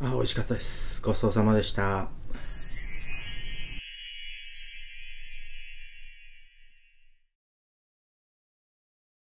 あ、美味しかったです。ごちそうさまでした。